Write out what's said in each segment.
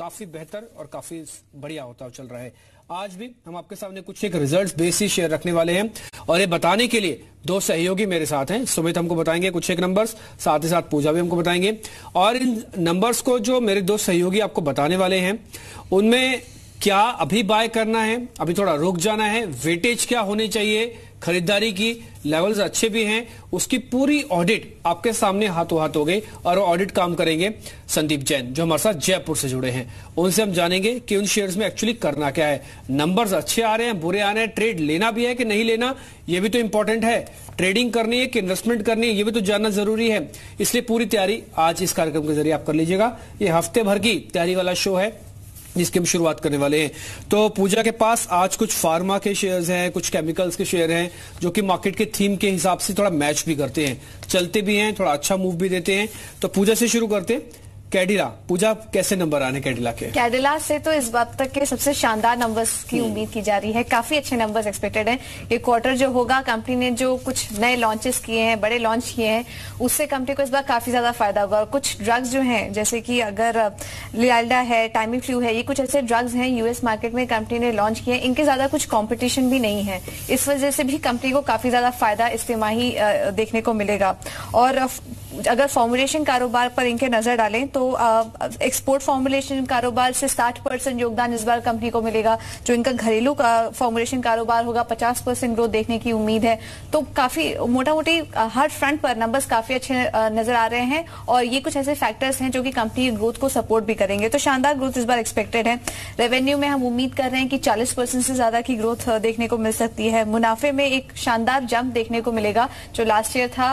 काफ़ी बेहतर और काफ़ी बढ़िया होता चल रहा है। आज भी हम आपके सामने कुछ एक रिजल्ट्स बेसिस शेयर रखने वाले हैं और ये बताने के लिए दो सहयोगी मेरे साथ हैं। सुमित हमको बताएँगे कुछ एक नंबर्स साथ ही साथ पूजा भी हमको बताएँगे। और इन नंबर्स को जो मेरे दो सहयोगी आपको बताने वाले हैं, उनमें क्या अभी बाय करना है, अभी थोड़ा रुक जाना है वेटेज क्या होनी चाहिए खरीदारी की लेवल्स अच्छे भी हैं, उसकी पूरी ऑडिट आपके सामने हाथों हाथ हो गई और ऑडिट काम करेंगे संदीप जैन, जो हमारे साथ जयपुर से जुड़े हैं। उनसे हम जानेंगे कि उन शेयर्स में एक्चुअली करना क्या है। नंबर्स अच्छे आ रहे हैं, बुरे आ रहे हैं ट्रेड लेना भी है कि नहीं लेना, ये भी तो इंपॉर्टेंट है। ट्रेडिंग करनी है कि इन्वेस्टमेंट करनी है, ये भी तो जानना ज़रूरी है। इसलिए पूरी तैयारी आज इस कार्यक्रम के ज़रिए आप कर लीजिएगा। ये हफ़्ते भर की तैयारी वाला शो है। जिसकी हम शुरुआत करने वाले हैं। तो पूजा के पास आज कुछ फार्मा के शेयर्स हैं, कुछ केमिकल्स के शेयर हैं, जो कि मार्केट के थीम के हिसाब से थोड़ा मैच भी करते हैं। चलते भी हैं, थोड़ा अच्छा मूव भी देते हैं। तो पूजा से शुरू करते हैं। कैडिला पूजा कैसे नंबर आने कैडिला के? कैडिला से तो इस बात तक के सबसे शानदार नंबर्स की हम्म। उम्मीद की जा रही है। काफ़ी अच्छे नंबर्स एक्सपेक्टेड हैं। ये क्वार्टर जो होगा कंपनी ने जो कुछ नए लॉन्चेस किए हैं बड़े लॉन्च किए हैं उससे कंपनी को इस बार काफ़ी ज़्यादा फ़ायदा होगा और कुछ ड्रग्स जो हैं जैसे कि अगर लियाल्डा है टाइमी फ्लू है ये कुछ ऐसे ड्रग्स हैं यूएस मार्केट में कंपनी ने लॉन्च किए इनके ज़्यादा कुछ कॉम्पिटिशन भी नहीं है। इस वजह से भी कंपनी को काफ़ी ज़्यादा फ़ायदा इस तिमाही देखने को मिलेगा। और अगर फॉर्मुलेशन कारोबार पर इनके नज़र डालें तो एक्सपोर्ट फॉर्मुलेशन कारोबार से 60 परसेंट योगदान इस बार कंपनी को मिलेगा। जो इनका घरेलू का फॉर्मुलेशन कारोबार होगा 50 परसेंट ग्रोथ देखने की उम्मीद है। तो काफ़ी मोटा मोटी हर फ्रंट पर नंबर्स काफ़ी अच्छे नज़र आ रहे हैं और ये कुछ ऐसे फैक्टर्स हैं जो कि कंपनी ग्रोथ को सपोर्ट भी करेंगे। तो शानदार ग्रोथ इस बार एक्सपेक्टेड है। रेवेन्यू में हम उम्मीद कर रहे हैं कि चालीस से ज़्यादा की ग्रोथ देखने को मिल सकती है। मुनाफे में एक शानदार जंप देखने को मिलेगा, जो लास्ट ईयर था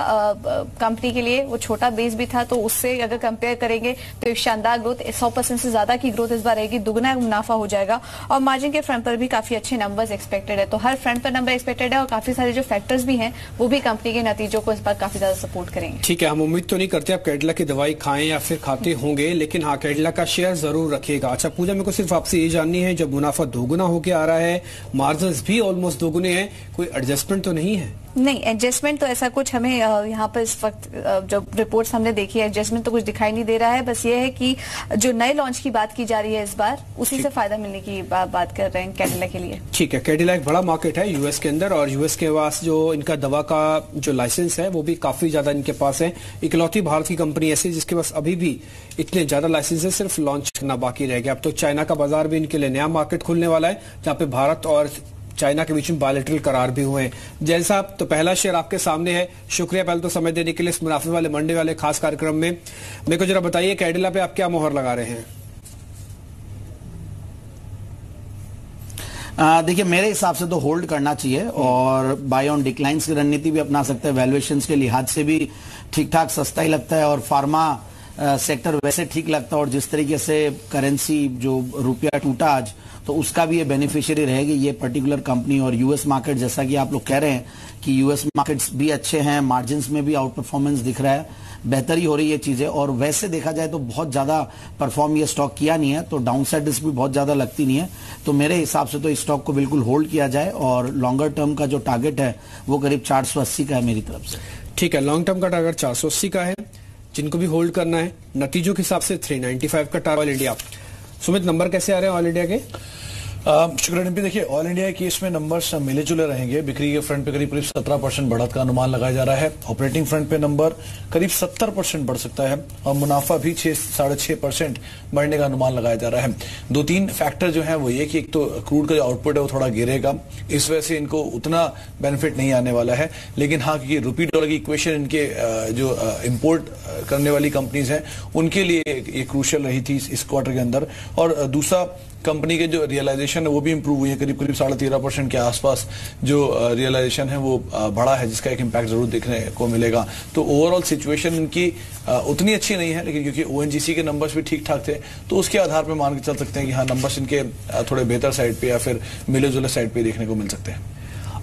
कंपनी के लिए। वो छोटा बेस भी था तो उससे अगर कंपेयर करेंगे तो एक शानदार ग्रोथ सौ परसेंट से ज़्यादा की ग्रोथ इस बार रहेगी, दुगना मुनाफा हो जाएगा और मार्जिन के फ्रंट पर भी काफ़ी अच्छे नंबर्स एक्सपेक्टेड है। तो हर फ्रंट पर नंबर एक्सपेक्टेड है और काफ़ी सारे जो फैक्टर्स भी हैं, वो भी कंपनी के नतीजों को इस बार काफ़ी ज़्यादा सपोर्ट करेंगे। ठीक है, हम उम्मीद तो नहीं करते आप कैडला की दवाई खाएँ या फिर खाते होंगे, लेकिन हाँ कैडला का शेयर ज़रूर रखिएगा। अच्छा पूजा, मेरे को सिर्फ़ आपसे ये जाननी है, जब मुनाफा दोगुना होकर आ रहा है मार्जिन भी ऑलमोस्ट दोगुने हैं, कोई एडजस्टमेंट तो नहीं है? नहीं एडजस्टमेंट तो ऐसा कुछ हमें यहाँ पर इस वक्त जो रिपोर्ट्स हमने देखी है एडजस्टमेंट तो कुछ दिखाई नहीं दे रहा है। बस ये है कि जो नए लॉन्च की बात की जा रही है इस बार उसी से फ़ायदा मिलने की बा, बात कर रहे हैं कैडिला के लिए। ठीक है कैडिला एक बड़ा मार्केट है यूएस के अंदर और यूएस के पास जो इनका दवा का जो लाइसेंस है वो भी काफ़ी ज़्यादा इनके पास है। इकलौती भारत की कंपनी ऐसी जिसके पास अभी भी इतने ज़्यादा लाइसेंस है सिर्फ़ लॉन्च करना बाकी रह गया। अब तो चाइना का बाज़ार भी इनके लिए नया मार्केट खुलने वाला है जहाँ पे भारत और चाइना के बीच में बायोलेट्रल करार भी हुए हैं। जैन साहब तो पहला शेयर आपके सामने है। शुक्रिया पहले तो समय देने के लिए इस मुनाफे वाले मंडे वाले खास कार्यक्रम में। मेरे को जरा बताइए कैडिला पे आप क्या मोहर लगा रहे हैं? देखिए मेरे हिसाब से तो होल्ड करना चाहिए और बाय ऑन डिक्लाइंस की रणनीति भी अपना सकते हैं। वैल्यूएशन के लिहाज से भी ठीक ठाक सस्ता ही लगता है और फार्मा सेक्टर वैसे ठीक लगता है और जिस तरीके से करेंसी जो रुपया टूटा आज तो उसका भी ये बेनिफिशियरी रहेगी ये पर्टिकुलर कंपनी और यूएस मार्केट जैसा कि आप लोग कह रहे हैं कि यूएस मार्केट्स भी अच्छे हैं मार्जिन में भी आउट परफॉर्मेंस दिख रहा है, बेहतर ही रही है चीज़ें। और वैसे देखा जाए तो बहुत ज़्यादा परफॉर्म ये स्टॉक किया नहीं है तो डाउन साइड भी बहुत ज़्यादा लगती नहीं है। तो मेरे हिसाब से तो इस स्टॉक को बिल्कुल होल्ड किया जाए और लॉन्गर टर्म का जो टारगेट है, वो करीब चार सौ अस्सी का है मेरी तरफ़ से। ठीक है लॉन्ग टर्म का टारगेट चार सौ अस्सी का है। जिनको भी होल्ड करना है, नतीजों के हिसाब से 395 का target all India Sumit number कैसे आ रहे हैं ऑल इंडिया के? शुक्रिया पे देखिए ऑल इंडिया केस में नंबर्स मिले जुले रहेंगे। बिक्री के फ्रंट पे करीब करीब सत्रह परसेंट बढ़त का अनुमान लगाया जा रहा है। ऑपरेटिंग फ्रंट पे नंबर करीब सत्तर परसेंट बढ़ सकता है और मुनाफा भी छह, साढ़े छह परसेंट बढ़ने का अनुमान लगाया जा रहा है। दो तीन फैक्टर जो है वो ये कि एक तो क्रूड का जो आउटपुट है वो थोड़ा गिरेगा। इस वजह से इनको उतना बेनिफिट नहीं आने वाला है। लेकिन हाँ क्योंकि रुपी डॉलर की इक्वेशन इनके जो इम्पोर्ट करने वाली कंपनीज़ हैं, उनके लिए ये क्रूशल रही थी इस क्वार्टर के अंदर। और दूसरा कंपनी के जो रियलाइजेशन है, वो भी इंप्रूव हुई है। करीब करीब साढ़े तेरह परसेंट के आसपास जो रियलाइजेशन है, वो बढ़ा है, जिसका एक इम्पैक्ट ज़रूर देखने को मिलेगा। तो ओवरऑल सिचुएशन इनकी उतनी अच्छी नहीं है, लेकिन क्योंकि ओ के नंबर्स भी ठीक ठाक थे तो उसके आधार पर मान के चल सकते हैं कि हाँ नंबर्स इनके थोड़े बेहतर साइड पर या फिर मिले जुले साइड पर देखने को मिल सकते हैं।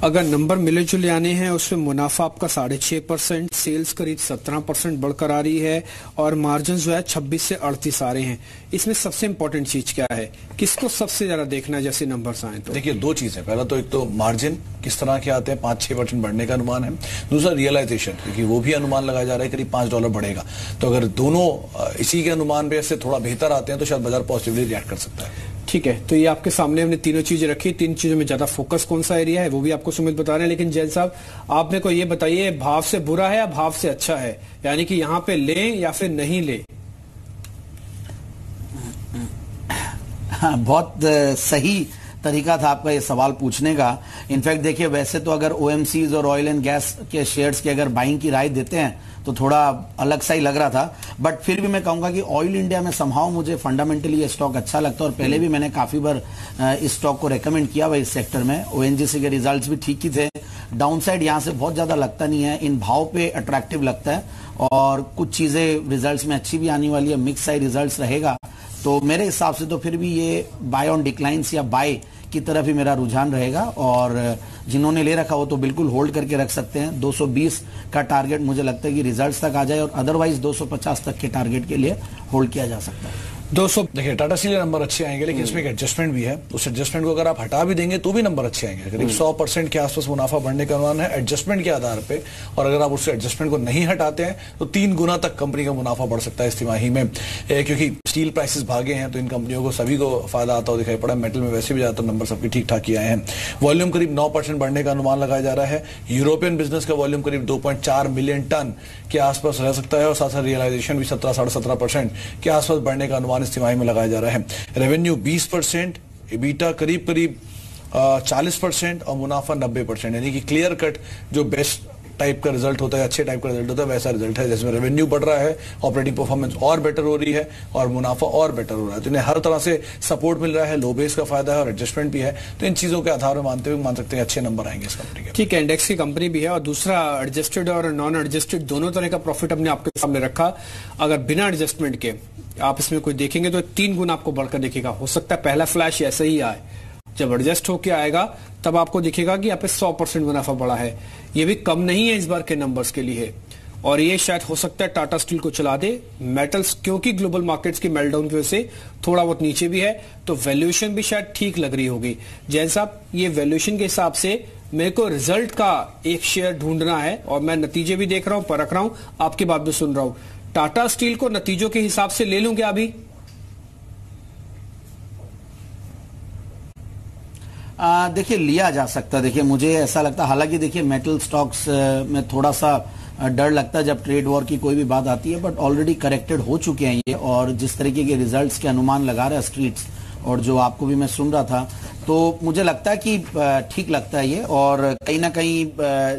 अगर नंबर मिले जुले आने हैं, उसमें मुनाफा आपका साढ़े छह परसेंट, सेल्स करीब सत्रह परसेंट बढ़कर आ रही है और मार्जिन जो है छब्बीस से अड़तीस आ रहे हैं। इसमें सबसे इंपॉर्टेंट चीज़ क्या है? किसको सबसे ज़्यादा देखना है जैसे नंबर आए तो? देखिए, दो चीज़ है। पहला तो एक तो मार्जिन किस तरह के आते हैं? पाँच छह परसेंट बढ़ने का अनुमान है। दूसरा रियलाइजेशन क्योंकि वो भी अनुमान लगाया जा रहा है, करीब पाँच डॉलर बढ़ेगा। तो अगर दोनों इसी के अनुमान पे से थोड़ा बेहतर आते हैं तो शायद बाज़ार पॉजिटिवली रिएक्ट कर सकता है। ठीक है तो ये आपके सामने हमने तीनों चीज़ें रखी। तीन चीज़ों में ज़्यादा फोकस कौन सा एरिया है, वो भी आपको सुमित बता रहे हैं। लेकिन जैन साहब आप मेरे को ये बताइए, भाव से बुरा है या भाव से अच्छा है? यानी कि यहाँ पे लें या फिर नहीं ले? बहुत सही तरीका था आपका ये सवाल पूछने का। इनफैक्ट देखिए, वैसे तो अगर ओ और ऑयल एंड गैस के शेयर्स की अगर बाइंग की राय देते हैं तो थोड़ा अलग सा ही लग रहा था। बट फिर भी मैं कहूँगा कि ऑयल इंडिया में संभाव मुझे फंडामेंटली ये स्टॉक अच्छा लगता है और पहले भी मैंने काफ़ी बार इस स्टॉक को रेकमेंड किया हुआ इस सेक्टर में। ओएनजीसी के रिज़ल्ट भी ठीक ही थे। डाउन साइड यहाँ से बहुत ज़्यादा लगता नहीं है। इन भाव पे अट्रैक्टिव लगता है और कुछ चीज़ें रिज़ल्ट में अच्छी भी आने वाली है। मिक्स साइड रिज़ल्ट रहेगा। तो मेरे हिसाब से तो फिर भी ये बाय ऑन डिक्लाइंस या बाय की तरफ़ ही मेरा रुझान रहेगा और जिन्होंने ले रखा हो तो बिल्कुल होल्ड करके रख सकते हैं। 220 का टारगेट मुझे लगता है कि रिजल्ट्स तक आ जाए और अदरवाइज़ 250 तक के टारगेट के लिए होल्ड किया जा सकता है। दो सौ देखिए टाटा स्टील नंबर अच्छे आएँगे लेकिन इसमें एक एडजस्टमेंट भी है। उस एडजस्टमेंट को अगर आप हटा भी देंगे तो भी नंबर अच्छे आएँगे। करीब हम्म। सौ परसेंट के आसपास मुनाफा बढ़ने का अनुमान है एडजस्टमेंट के आधार पर और अगर आप उस एडजस्टमेंट को नहीं हटाते हैं तो तीन गुना तक कंपनी का मुनाफा बढ़ सकता है इस तिमाही में क्योंकि स्टील प्राइसेस भागे हैं तो इन कंपनियों को सभी को फ़ायदा आता हुआ दिखाई पड़ा। मेटल में वैसे भी ज़्यादातर नंबर सबके ठीक ठाक ही आए हैं। वॉल्यूम करीब नौ बढ़ने का अनुमान लगाया जा रहा है। यूरोपियन बिज़नेस का वॉल्यूम करीब दो मिलियन टन के आसपास रह सकता है और साथ साथ रियलाइजेशन भी सत्रह साढ़े के आसपास बढ़ने का अनुमान इस तिमाही में लगाया जा रहा है। रेवेन्यू 20 परसेंट इबीटा करीब करीब चालीस परसेंट और मुनाफा नब्बे परसेंट। यानी कि क्लियर कट जो बेस्ट टाइप का रिज़ल्ट होता है, अच्छे टाइप का रिज़ल्ट होता है, वैसा रिज़ल्ट है। जिसमें रेवेन्यू बढ़ रहा है ऑपरेटिंग परफॉर्मेंस और बेटर हो रही है और मुनाफा और बेटर हो रहा है। तो इन्हें हर तरह से सपोर्ट मिल रहा है लो बेस का फ़ायदा है और एडजस्टमेंट भी है। तो इन चीज़ों के आधार में मानते हुए, मान सकते हैं अच्छे नंबर आएँगे इस कंपनी के ठीक है इंडेक्स की कंपनी भी है और दूसरा एडजस्टेड और नॉन एडजस्टेड दोनों तरह का प्रॉफिट हमने आपके सामने रखा। अगर बिना एडजस्टमेंट के आप इसमें कोई देखेंगे तो तीन गुना आपको बढ़कर देखेगा हो सकता है पहला फ्लैश ऐसे ही आए। जब एडजस्ट होकर आएगा, तब आपको दिखेगा कि यहाँ पे सौ परसेंट मुनाफा बढ़ा है। ये भी कम नहीं है इस बार के नंबर्स के लिए। और ये शायद हो सकता है टाटा स्टील को चला दे। मेटल्स क्योंकि ग्लोबल मार्केट्स की मेल्टडाउन की वजह से थोड़ा बहुत नीचे भी है तो वैल्यूएशन भी शायद ठीक लग रही होगी। जैन साहब, ये वैल्यूएशन के हिसाब से मेरे को रिज़ल्ट का एक शेयर ढूंढना है, और मैं नतीजे भी देख रहा हूँ, परख रहा हूँ, आपकी बात भी सुन रहा हूँ। टाटा स्टील को नतीजों के हिसाब से ले लूँ क्या अभी? देखिए, लिया जा सकता देखिए, मुझे ऐसा लगता हालाँकि देखिए मेटल स्टॉक्स में थोड़ा सा डर लगता है जब ट्रेड वॉर की कोई भी बात आती है बट ऑलरेडी करेक्टेड हो चुके हैं ये, और जिस तरीके के रिजल्ट्स के अनुमान लगा रहे हैं स्ट्रीट्स और जो आपको भी मैं सुन रहा था तो मुझे लगता है कि ठीक लगता है ये, और कहीं ना कहीं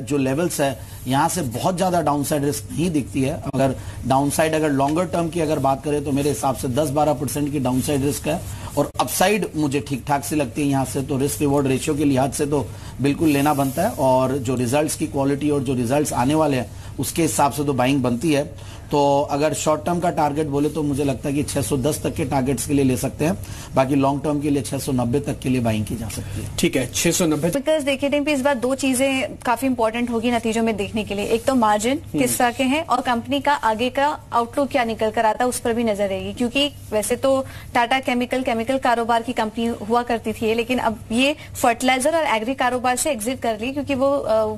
जो लेवल्स है, यहाँ से बहुत ज़्यादा डाउनसाइड रिस्क नहीं दिखती है। अगर डाउनसाइड अगर लॉन्गर टर्म की अगर बात करें तो मेरे हिसाब से 10-12 परसेंट की डाउनसाइड रिस्क है और अपसाइड मुझे ठीक ठाक से लगती है यहाँ से तो रिस्क रिवॉर्ड रेशियो के लिहाज से तो बिल्कुल लेना बनता है। और जो रिजल्ट्स की क्वालिटी और जो रिजल्ट्स आने वाले हैं, उसके हिसाब से तो बाइंग बनती है। तो अगर शॉर्ट टर्म का टारगेट बोले तो मुझे लगता है कि 610 तक के टारगेट्स के लिए ले सकते हैं। बाकी लॉन्ग टर्म के लिए 690 तक के लिए बाइंग की जा सकती है। ठीक है 690 बिकॉज़ देखिए टीम इस बार दो चीज़ें काफ़ी इंपॉर्टेंट होगी नतीजों में देखने के लिए। एक तो मार्जिन हम्म। किस तरह के हैं और कंपनी का आगे का आउटलुक क्या निकल कर आता है उस पर भी नज़र रहेगी। क्योंकि वैसे तो टाटा केमिकल केमिकल कारोबार की कंपनी हुआ करती थी लेकिन अब ये फर्टिलाइज़र और एग्री कारोबार से एग्जिट कर ली क्योंकि वो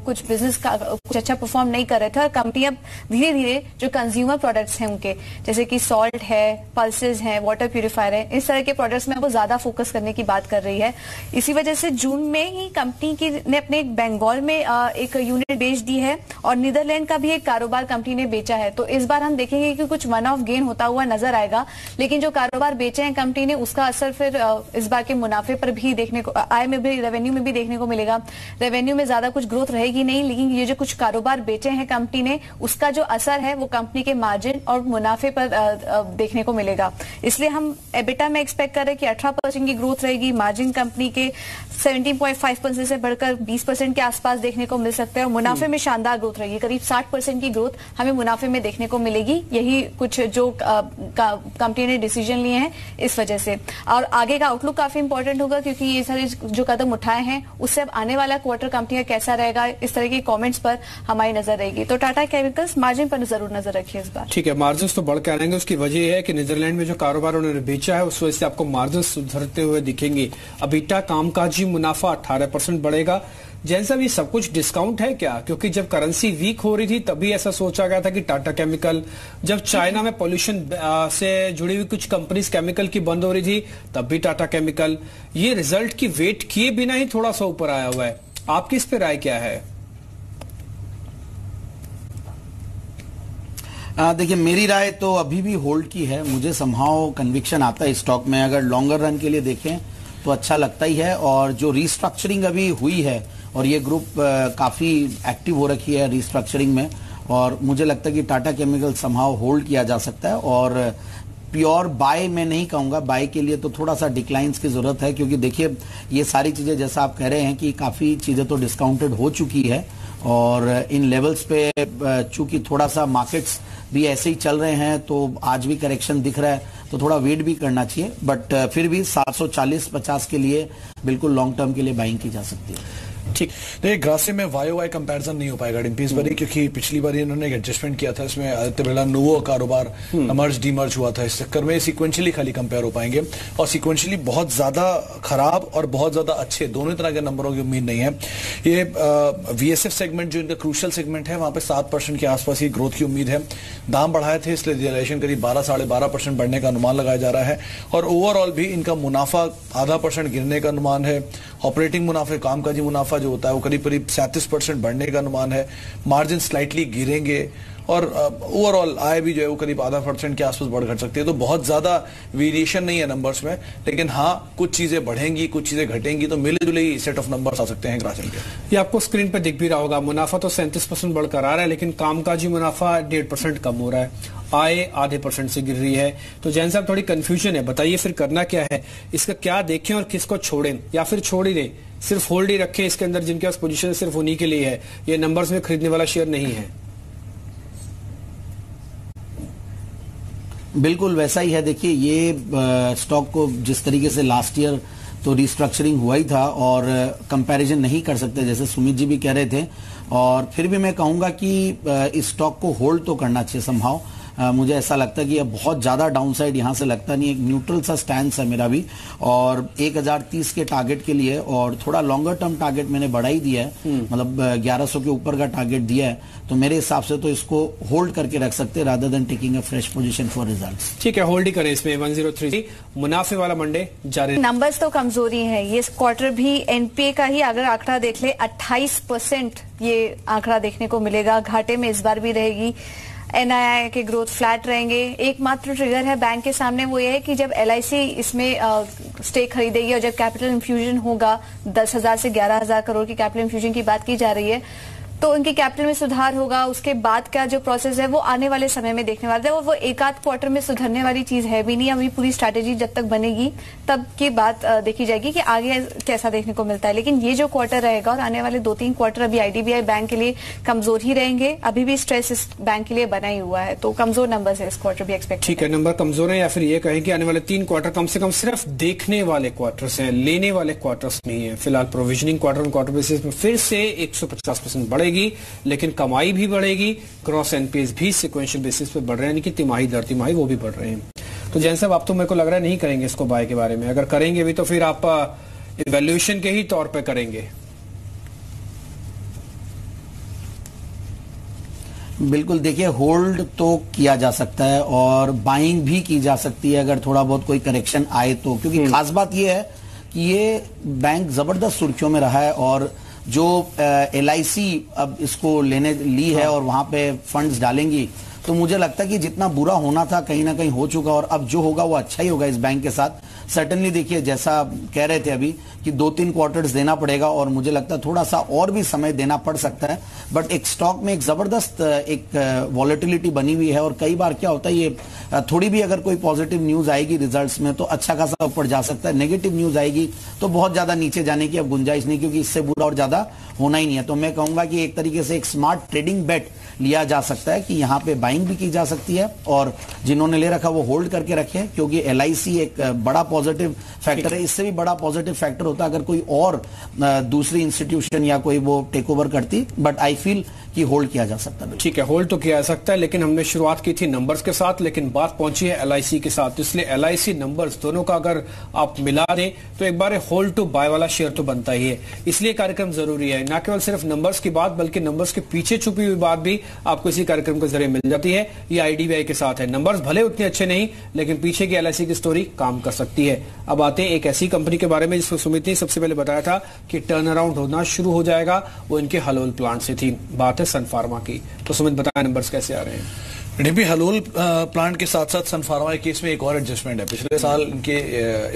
कुछ बिज़नेस का कुछ अच्छा परफॉर्म नहीं कर रहे थे। और कंपनी अब धीरे धीरे जो कंज्यूमर प्रोडक्ट्स हैं उनके, जैसे कि सॉल्ट है पल्सेज है वाटर प्यूरिफायर है, इस तरह के प्रोडक्ट्स में वो ज़्यादा फोकस करने की बात कर रही है। इसी वजह से जून में ही कंपनी की ने अपने बंगाल में एक यूनिट बेच दी है और नीदरलैंड का भी एक कारोबार कंपनी ने बेचा है। तो इस बार हम देखेंगे कि कुछ वन ऑफ़ गेन होता हुआ नज़र आएगा, लेकिन जो कारोबार बेचे हैं कंपनी ने, उसका असर फिर इस बार के मुनाफे पर भी देखने को, आय में भी रेवेन्यू में भी देखने को मिलेगा। रेवेन्यू में ज़्यादा कुछ ग्रोथ रहेगी नहीं, लेकिन ये जो कुछ कारोबार बेचे हैं कंपनी ने, उसका जो असर है वो कंपनी के मार्जिन और मुनाफे पर देखने को मिलेगा। इसलिए हम एबिटा में एक्सपेक्ट कर रहे हैं कि 18 परसेंट की ग्रोथ रहेगी। मार्जिन कंपनी के 17.5 परसेंट से बढ़कर 20 परसेंट के आसपास देखने को मिल सकता है और मुनाफे में शानदार ग्रोथ रहेगी। करीब 60 परसेंट की ग्रोथ हमें मुनाफे में देखने को मिलेगी। यही कुछ जो कंपनी ने डिसीज़न लिए हैं इस वजह से। और आगे का आउटलुक काफ़ी इंपॉर्टेंट होगा क्योंकि ये सारे जो कदम उठाए हैं उससे अब आने वाला क्वार्टर कंपनी का कैसा रहेगा इस तरह के कॉमेंट्स पर हमारी नज़र रहेगी। तो टाटा केमिकल्स मार्जिन पर ज़रूर नज़र रखिए। इस बार ठीक है मार्जिन तो बढ़ के आएँगे उसकी वजह है कि नीदरलैंड में जो कारोबार उन्होंने बेचा है, उस वजह से आपको मार्जिन सुधरते हुए दिखेंगे। अबीटा कामकाजी मुनाफा 18 परसेंट बढ़ेगा। जैसा भी सब कुछ डिस्काउंट है क्या? क्योंकि जब करेंसी वीक हो रही थी, तभी ऐसा सोचा गया था कि टाटा केमिकल जब चाइना में पोल्यूशन से जुड़ी हुई कुछ कंपनीज़ केमिकल की बंद हो रही थी तब भी टाटा केमिकल ये रिज़ल्ट की वेट किए बिना ही थोड़ा सा ऊपर आया हुआ है। आपकी इस पे राय क्या है? देखिए, मेरी राय तो अभी भी होल्ड की है। मुझे संभाव कन्विक्शन आता है स्टॉक में। अगर लॉन्गर रन के लिए देखें तो अच्छा लगता ही है। और जो रिस्ट्रक्चरिंग अभी हुई है, और ये ग्रुप काफ़ी एक्टिव हो रखी है रिस्ट्रक्चरिंग में, और मुझे लगता है कि टाटा केमिकल संभाव होल्ड किया जा सकता है। और प्योर बाय मैं नहीं कहूँगा। बाय के लिए तो थोड़ा सा डिक्लाइंस की ज़रूरत है, क्योंकि देखिए, ये सारी चीज़ें जैसा आप कह रहे हैं कि काफ़ी चीज़ें तो डिस्काउंटेड हो चुकी है। और इन लेवल्स पे चूँकि थोड़ा सा मार्केट्स भी ऐसे ही चल रहे हैं तो आज भी करेक्शन दिख रहा है तो थोड़ा वेट भी करना चाहिए बट फिर भी 740-50 के लिए बिल्कुल लॉन्ग टर्म के लिए बाइंग की जा सकती है। ठीक। देखिए ग्रासी में वाई वाई कंपैरिजन नहीं हो पाएगा डिम्पीज पर क्योंकि पिछली बार इन्होंने एडजस्टमेंट किया था इसमें आदित्य बिरला नोवो कारोबार अमर्ज डीमर्ज हुआ था। इस चक्कर में सिक्वेंशली खाली कंपेयर हो पाएँगे। और सिक्वेंशली बहुत ज़्यादा खराब और बहुत ज़्यादा अच्छे दोनों तरह के नंबरों की उम्मीद नहीं है। ये वीएसएफ सेगमेंट जो इनका क्रूशल सेगमेंट है वहाँ पर सात परसेंट के आसपास ही ग्रोथ की उम्मीद है। दाम बढ़ाए थे इसलिए रियलाइजेशन करीब बारह साढ़े बारह परसेंट बढ़ने का अनुमान लगाया जा रहा है। और ओवरऑल भी इनका मुनाफा आधा परसेंट गिरने का अनुमान है। ऑपरेटिंग मुनाफे कामकाजी मुनाफा जो होता है वो करीब करीब सैंतीस परसेंट बढ़ने का अनुमान है। मार्जिन स्लाइटली गिरेंगे और ओवरऑल uh, आय भी जो है वो करीब आधा परसेंट के आसपास बढ़ घट सकती है। तो बहुत ज़्यादा वेरिएशन नहीं है नंबर्स में लेकिन हाँ कुछ चीज़ें बढ़ेंगी कुछ चीज़ें घटेंगी तो मिले जुले ही सेट ऑफ़ नंबर्स आ सकते हैं ग्रासिम के। ये आपको स्क्रीन पर दिख भी रहा होगा मुनाफा तो सैंतीस परसेंट बढ़कर आ रहा है लेकिन कामकाजी मुनाफा डेढ़ कम हो रहा है। आय आधे परसेंट से गिर रही है। तो जैन साहब थोड़ी कंफ्यूजन है बताइए फिर करना क्या है? इसका क्या देखें और किसको छोड़ें? या फिर छोड़ ही दें? सिर्फ़ होल्ड ही रखें इसके अंदर जिनके पास पोजीशन सिर्फ़ उन्हीं के लिए है। ये नंबर्स में खरीदने वाला शेयर नहीं है। बिल्कुल वैसा ही है। देखिए, ये स्टॉक को जिस तरीके से लास्ट ईयर तो रिस्ट्रक्चरिंग हुआ ही था और कंपैरिजन नहीं कर सकते, जैसे सुमित जी भी कह रहे थे। और फिर भी मैं कहूँगा कि इस स्टॉक को होल्ड तो करना चाहिए संभाव आ, मुझे ऐसा लगता है कि अब बहुत ज़्यादा डाउन साइड यहाँ से लगता नहीं एक न्यूट्रल सा स्टैंड है मेरा भी। और 1030 के टारगेट के लिए और थोड़ा लॉन्गर टर्म टारगेट मैंने बढ़ा ही दिया है। हम्म। मतलब 1100 के ऊपर का टारगेट दिया है। तो मेरे हिसाब से तो इसको होल्ड करके रख सकते हैं rather than taking a fresh position for result ठीक है होल्ड ही करें इसमें। वन मुनाफे वाला मंडे जारी नंबर्स तो कमज़ोरी है। ये क्वार्टर भी एनपीए का ही अगर आंकड़ा देख ले अट्ठाईस परसेंट ये आंकड़ा देखने को मिलेगा। घाटे में इस बार भी रहेगी। एनआईआई के ग्रोथ फ्लैट रहेंगे। एकमात्र ट्रिगर है बैंक के सामने वो ये है कि जब एलआईसी इसमें स्टेक खरीदेगी और जब कैपिटल इन्फ्यूजन होगा, दस हज़ार से ग्यारह हज़ार करोड़ की कैपिटल इन्फ्यूजन की बात की जा रही है तो उनके कैपिटल में सुधार होगा उसके बाद का जो प्रोसेस है वो आने वाले समय में देखने वाला है और वो एक आध क्वार्टर में सुधरने वाली चीज़ है भी नहीं। अभी पूरी स्ट्रैटेजी जब तक बनेगी तब की बात देखी जाएगी कि आगे कैसा देखने को मिलता है। लेकिन ये जो क्वार्टर रहेगा और आने वाले दो तीन क्वार्टर अभी आईडीबीआई बैंक के लिए कमज़ोर ही रहेंगे। अभी भी स्ट्रेस इस बैंक के लिए बना ही हुआ है तो कमज़ोर नंबर है इस क्वार्टर भी एक्सपेक्ट ठीक है नंबर कमज़ोर है या फिर ये कहें कि आने वाले तीन क्वार्टर कम से कम सिर्फ़ देखने वाले क्वार्टर्स हैं लेने वाले क्वार्टर्स नहीं है। फ़िलहाल प्रोविजनिंग क्वार्टर क्वार्टर बेसिस में फिर से एक परसेंट बढ़ेगी लेकिन कमाई भी बढ़ेगी क्रॉस एनपीएस भी सिक्वेंशियल बेसिस पे बढ़ रहे हैं यानी कि तिमाही दर तिमाही वो भी बढ़ रहे हैं। तो जैन साहब आप तो मेरे को लग रहा है नहीं करेंगे इसको बाय के बारे में। अगर करेंगे भी तो फिर आप इवेल्युएशन के ही तौर पर करेंगे। बिल्कुल देखिए होल्ड तो किया जा सकता है और बाइंग भी की जा सकती है अगर थोड़ा बहुत कोई करेक्शन आए तो। क्योंकि हम्म। खास बात यह है कि ये बैंक ज़बरदस्त सुर्खियों में रहा है और जो एलआईसी अब इसको लेने ली है हाँ। और वहाँ पे फंड्स डालेंगी तो मुझे लगता है कि जितना बुरा होना था, कहीं ना कहीं हो चुका और अब जो होगा वो अच्छा ही होगा इस बैंक के साथ। सर्टनली देखिए, जैसा कह रहे थे अभी कि दो तीन क्वार्टर्स देना पड़ेगा और मुझे लगता है थोड़ा सा और भी समय देना पड़ सकता है। बट एक स्टॉक में एक ज़बरदस्त, एक वॉलिटिलिटी बनी हुई है और कई बार क्या होता है, ये, थोड़ी भी अगर कोई पॉजिटिव न्यूज़ आएगी रिज़ल्ट में तो अच्छा खासा ऊपर जा सकता है। नेगेटिव न्यूज़ आएगी तो बहुत ज़्यादा नीचे जाने की अब गुंजाइश नहीं, क्योंकि इससे बुरा और ज़्यादा होना ही नहीं है। तो मैं कहूँगा कि एक तरीके से एक स्मार्ट ट्रेडिंग बेट लिया जा सकता है कि यहाँ पे बाइंग भी की जा सकती है और जिन्होंने ले रखा वो होल्ड करके रखे, क्योंकि एलआईसी एक बड़ा पॉजिटिव फैक्टर है। इससे भी बड़ा पॉजिटिव फैक्टर होता अगर कोई और दूसरी इंस्टीट्यूशन या कोई वो टेक ओवर करती बट आई फील कि होल्ड किया जा सकता है ठीक है होल्ड तो किया जा सकता है, लेकिन हमने शुरुआत की थी नंबर्स के साथ, लेकिन बात पहुँची है एलआईसी के साथ। तो इसलिए एलआईसी नंबर्स दोनों का अगर आप मिला दें तो एक बार होल्ड टू बाय वाला शेयर तो बनता ही है। इसलिए कार्यक्रम ज़रूरी है। न केवल सिर्फ़ नंबर्स की बात, बल्कि नंबर्स के पीछे छुपी हुई बात भी आपको इसी कार्यक्रम के ज़रिए मिल जाती है। ये आईडीबीआई के साथ है। नंबर्स भले उतने अच्छे नहीं, लेकिन पीछे की एलआईसी की स्टोरी काम कर सकती है। अब आते हैं एक ऐसी कंपनी के बारे में जिसको सुमित ने सबसे पहले बताया था कि टर्न अराउंड होना शुरू हो जाएगा। वो इनके हलोल प्लांट से थी। बात है सन फार्मा की। तो सुमित बताया नंबर्स कैसे आ रहे हैं? डीपी हलोल प्लांट के साथ साथ सन फार्मा के केस में एक और एडजस्टमेंट है। पिछले साल इनके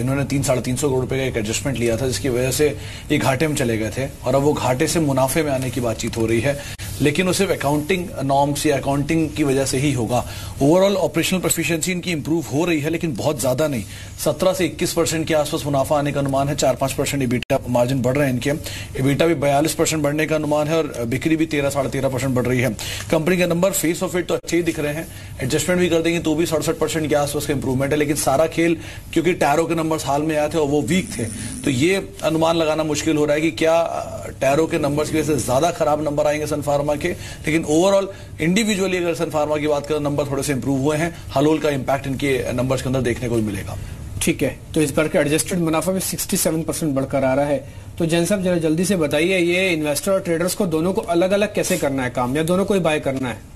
इन्होंने तीन, साढ़े तीन सौ करोड़ रुपए का एक एडजस्टमेंट लिया था, जिसकी वजह से ये घाटे में चले गए थे। और अब वो घाटे से मुनाफे में आने की बातचीत हो रही है। लेकिन वो सिर्फ़ अकाउंटिंग नॉर्म्स या अकाउंटिंग की वजह से ही होगा। ओवरऑल ऑपरेशनल प्रोफिशिएंसी इनकी इंप्रूव हो रही है, लेकिन बहुत ज़्यादा नहीं। सत्रह से इक्कीस परसेंट के आसपास मुनाफा आने का अनुमान है, चार पाँच परसेंट इबीटा मार्जिन बढ़ रहे हैं इनके। इबीटा भी बयालीस परसेंट बढ़ने का अनुमान है और बिक्री भी तेरह, साढ़े तेरह परसेंट बढ़ रही है। कंपनी के नंबर फेस ऑफ़ इट तो अच्छे ही दिख रहे हैं। एडजस्टमेंट भी कर देंगे तो भी सड़सठ परसेंट के आसपास का इंप्रूवमेंट है, लेकिन सारा खेल क्योंकि टैरो के नंबर हाल में आए थे और वो वीक थे। तो ये अनुमान लगाना मुश्किल हो रहा है कि क्या टैरो के नंबर्स की वजह से ज़्यादा खराब नंबर आएँगे सन फार्मा के लेकिन ओवरऑल इंडिविजुअली अगर सन फार्मा की बात करें नंबर थोड़े से इंप्रूव हुए हैं। हलोल का इंपैक्ट इनके नंबर्स के अंदर देखने को मिलेगा। ठीक है तो इस बार का एडजस्टेड मुनाफा भी 67 परसेंट बढ़कर आ रहा है। तो जैन साहब जरा जल्दी से बताइए ये इन्वेस्टर और ट्रेडर्स को दोनों को अलग अलग कैसे करना है काम या दोनों को ही बाय करना है?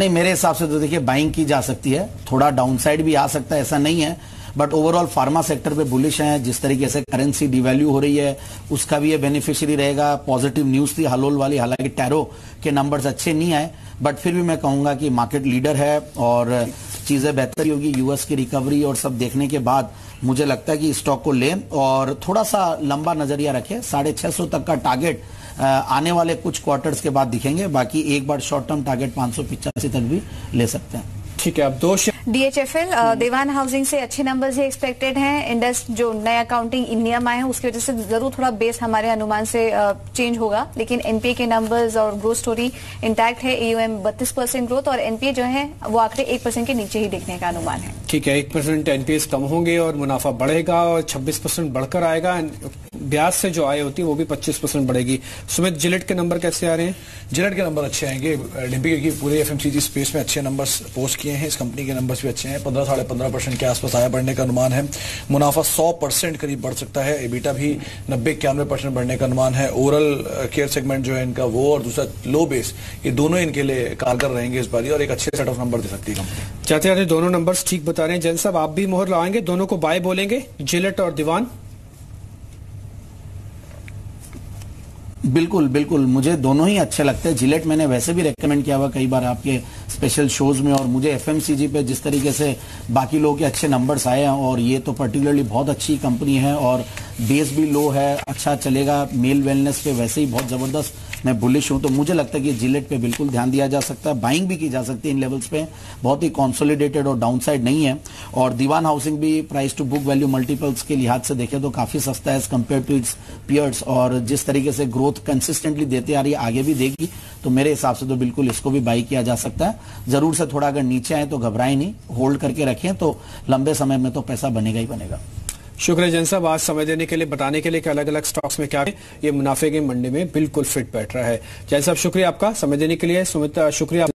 नहीं मेरे हिसाब से तो देखिए बाइंग की जा सकती है। थोड़ा डाउनसाइड भी आ सकता है ऐसा नहीं है। बट ओवरऑल फार्मा सेक्टर पे बुलिश हैं, जिस तरीके से करेंसी डिवैल्यू हो रही है, उसका भी ये बेनिफिशियरी रहेगा। पॉजिटिव न्यूज़ थी हलोल वाली, हालाँकि टैरो के नंबर्स अच्छे नहीं आए बट फिर भी मैं कहूँगा कि मार्केट लीडर है और चीज़ें बेहतर होगी। यूएस की रिकवरी और सब देखने के बाद मुझे लगता है कि स्टॉक को लें और थोड़ा सा लंबा नज़रिया रखें। साढ़े छह सौ तक का टारगेट आने वाले कुछ क्वार्टर्स के बाद दिखेंगे। बाकी एक बार शॉर्ट टर्म टारगेट पाँच सौ पिचासी तक भी ले सकते हैं। ठीक है, अब दो डीएचएफएल देवान हाउसिंग से अच्छे नंबर्स ही एक्सपेक्टेड हैं. इंडस जो नया अकाउंटिंग नियम आए हैं उसकी वजह से ज़रूर थोड़ा बेस हमारे अनुमान से चेंज होगा. लेकिन एनपीए के नंबर्स और ग्रोथ स्टोरी इंटैक्ट है. एयूएम बत्तीस परसेंट ग्रोथ और एनपीए जो है वो आखिर एक परसेंट के नीचे ही देखने का अनुमान है. ठीक है एक परसेंट एनपीएस कम होंगे और मुनाफा बढ़ेगा और छब्बीस परसेंट बढ़कर आएगा. ब्याज से जो आय होती है वो भी 25 परसेंट बढ़ेगी. सुमित जिलेट के नंबर कैसे आ रहे हैं? जिलेट के नंबर अच्छे आएँगे. डिम्पी की पूरे एफएमसीजी स्पेस में अच्छे नंबर्स पोस्ट किए हैं. इस कंपनी के नंबर्स भी अच्छे हैं। पंद्रह, साढ़े पंद्रह परसेंट के आसपास आया बढ़ने का अनुमान है। मुनाफा सौ परसेंट करीब बढ़ सकता है। एबिटा भी नब्बे, इक्यानवे परसेंट बढ़ने का अनुमान है। ओरल केयर सेगमेंट जो है इनका वो और दूसरा लो बेस, ये दोनों इनके लिए कारगर रहेंगे इस बार और एक अच्छे सेट ऑफ़ नंबर दे सकती है चाहते चाहते दोनों नंबर ठीक बता रहे हैं। जैन साहब, आप भी मोहर लगाएँगे? दोनों को बाय बोलेंगे? जिलेट और दीवान? बिल्कुल बिल्कुल। मुझे दोनों ही अच्छे लगते हैं। जिलेट मैंने वैसे भी रेकमेंड किया हुआ कई बार आपके स्पेशल शोज़ में और मुझे एफएमसीजी पे जिस तरीके से बाकी लोगों के अच्छे नंबर्स आए हैं और ये तो पर्टिकुलरली बहुत अच्छी कंपनी है और बेस भी लो है अच्छा चलेगा मेल वेलनेस पे वैसे ही बहुत ज़बरदस्त मैं बुलिश हूँ तो मुझे लगता है कि जिलेट पे बिल्कुल ध्यान दिया जा सकता है बाइंग भी की जा सकती है इन लेवल्स पे, बहुत ही कॉन्सोलिडेटेड और डाउन नहीं है, और दीवान हाउसिंग भी price to book value multiples के लिहाज से देखें तो काफ़ी सस्ता है as compared to its peers और जिस तरीके से ग्रोथ कंसिस्टेंटली देते आ रही है, आगे भी देगी तो मेरे हिसाब से तो बिल्कुल इसको भी बाई किया जा सकता है। ज़रूर से थोड़ा अगर नीचे आए तो घबराए नहीं होल्ड करके रखें तो लंबे समय में तो पैसा बनेगा ही बनेगा। शुक्रिया जैन साहब, आज समय देने के लिए, बताने के लिए कि अलग अलग स्टॉक्स में क्या है? ये मुनाफे के मंडी में बिल्कुल फिट बैठ रहा है। जैन साहब, शुक्रिया आपका समय देने के लिए। सुमित, शुक्रिया।